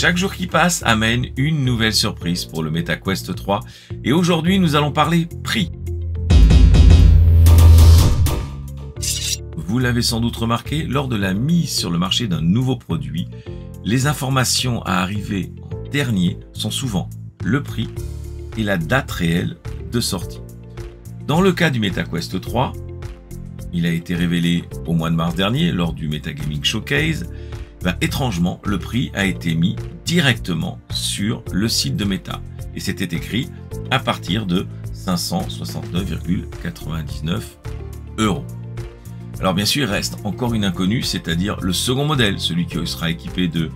Chaque jour qui passe amène une nouvelle surprise pour le MetaQuest 3 et aujourd'hui nous allons parler prix. Vous l'avez sans doute remarqué, lors de la mise sur le marché d'un nouveau produit, les informations à arriver en dernier sont souvent le prix et la date réelle de sortie. Dans le cas du MetaQuest 3, il a été révélé au mois de mars dernier lors du Metagaming Showcase. Ben, étrangement, le prix a été mis directement sur le site de Meta et c'était écrit à partir de 569,99 euros. Alors bien sûr, il reste encore une inconnue, c'est-à-dire le second modèle, celui qui sera équipé de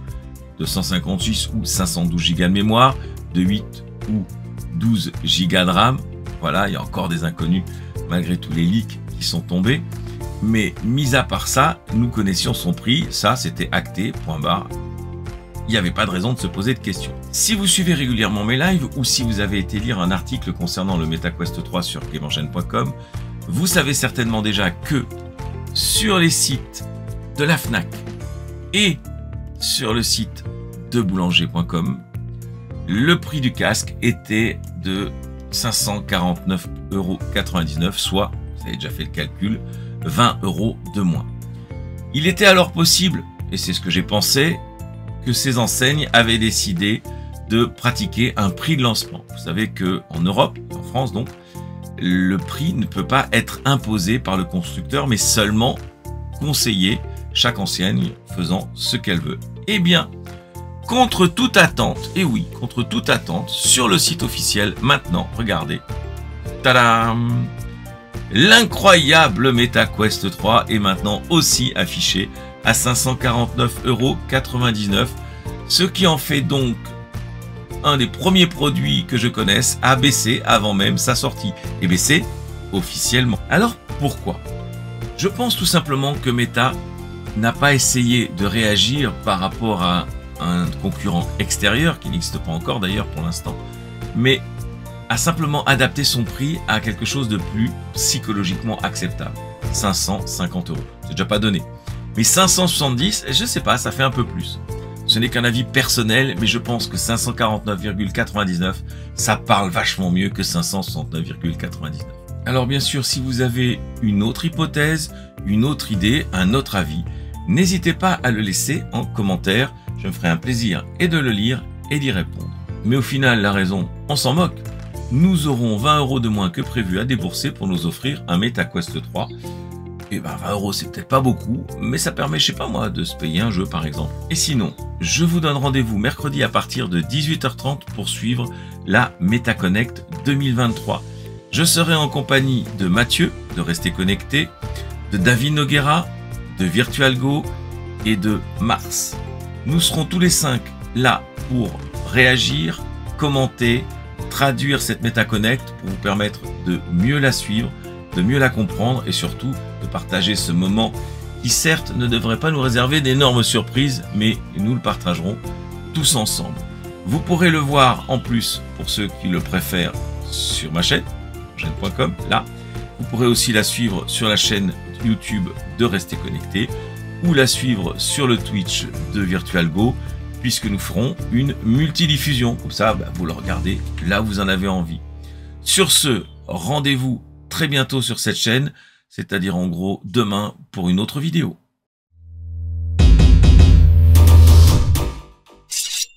256 ou 512 Go de mémoire, de 8 ou 12 Go de RAM. Voilà, il y a encore des inconnus malgré tous les leaks qui sont tombés. Mais mis à part ça, nous connaissions son prix, ça c'était acté, point barre. Il n'y avait pas de raison de se poser de questions. Si vous suivez régulièrement mes lives ou si vous avez été lire un article concernant le MetaQuest 3 sur gameengine.com, vous savez certainement déjà que sur les sites de la FNAC et sur le site de boulanger.com, le prix du casque était de 549,99 euros, soit, vous avez déjà fait le calcul, 20 euros de moins. Il était alors possible, et c'est ce que j'ai pensé, que ces enseignes avaient décidé de pratiquer un prix de lancement. Vous savez que en Europe, en France donc, le prix ne peut pas être imposé par le constructeur, mais seulement conseillé, chaque enseigne faisant ce qu'elle veut. Eh bien, contre toute attente, et oui, contre toute attente, sur le site officiel, maintenant, regardez, tadam L'incroyable MetaQuest 3 est maintenant aussi affiché à 549,99 euros, ce qui en fait donc un des premiers produits que je connaisse à baisser avant même sa sortie, et baisser officiellement. Alors pourquoi? Je pense tout simplement que Meta n'a pas essayé de réagir par rapport à un concurrent extérieur, qui n'existe pas encore d'ailleurs pour l'instant, mais a simplement adapté son prix à quelque chose de plus psychologiquement acceptable. 550 euros. C'est déjà pas donné. Mais 570, je sais pas, ça fait un peu plus. Ce n'est qu'un avis personnel, mais je pense que 549,99, ça parle vachement mieux que 569,99. Alors bien sûr, si vous avez une autre hypothèse, une autre idée, un autre avis, n'hésitez pas à le laisser en commentaire. Je me ferai un plaisir et de le lire et d'y répondre. Mais au final, la raison, on s'en moque. Nous aurons 20 euros de moins que prévu à débourser pour nous offrir un MetaQuest 3 et ben 20 euros c'est peut-être pas beaucoup, mais ça permet, je sais pas moi, de se payer un jeu par exemple. Et sinon, je vous donne rendez-vous mercredi à partir de 18h30 pour suivre la MetaConnect 2023. Je serai en compagnie de Mathieu, de Rester Connecté, de David Noguera, de VirtualGo et de Mars. Nous serons tous les cinq là pour réagir, commenter, traduire cette MetaConnect pour vous permettre de mieux la suivre, de mieux la comprendre et surtout de partager ce moment qui certes ne devrait pas nous réserver d'énormes surprises, mais nous le partagerons tous ensemble. Vous pourrez le voir en plus pour ceux qui le préfèrent sur ma chaîne, chaîne.com, là. Vous pourrez aussi la suivre sur la chaîne YouTube de Rester Connecté ou la suivre sur le Twitch de VirtualGo puisque nous ferons une multidiffusion. Comme ça, bah, vous le regardez là où vous en avez envie. Sur ce, rendez-vous très bientôt sur cette chaîne, c'est-à-dire en gros demain pour une autre vidéo.